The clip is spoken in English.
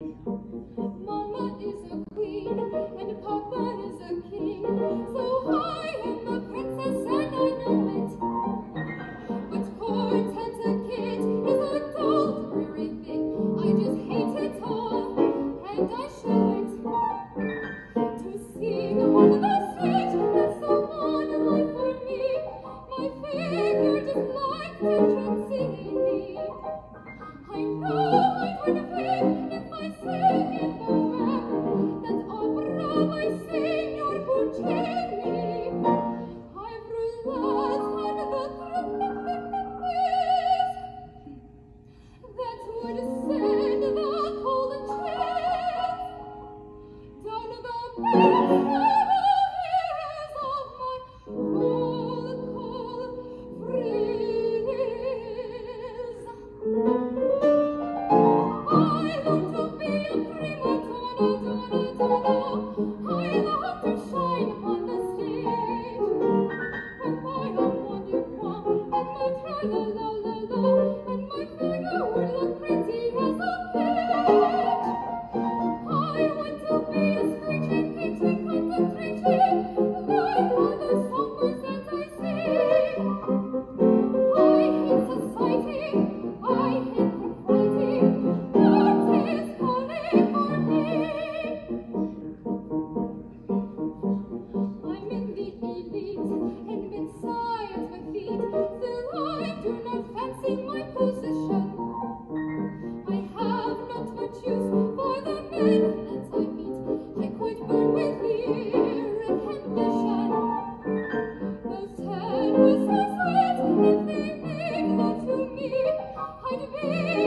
Mama is a queen and Papa is a king. So I am a princess and I know it. But poor and kid is a dull, dreary thing. I just hate it all and I should. To sing on the stage is so unlike for me. My figure just like the fancy in me. I know I Oh, my Señor, por Thank you.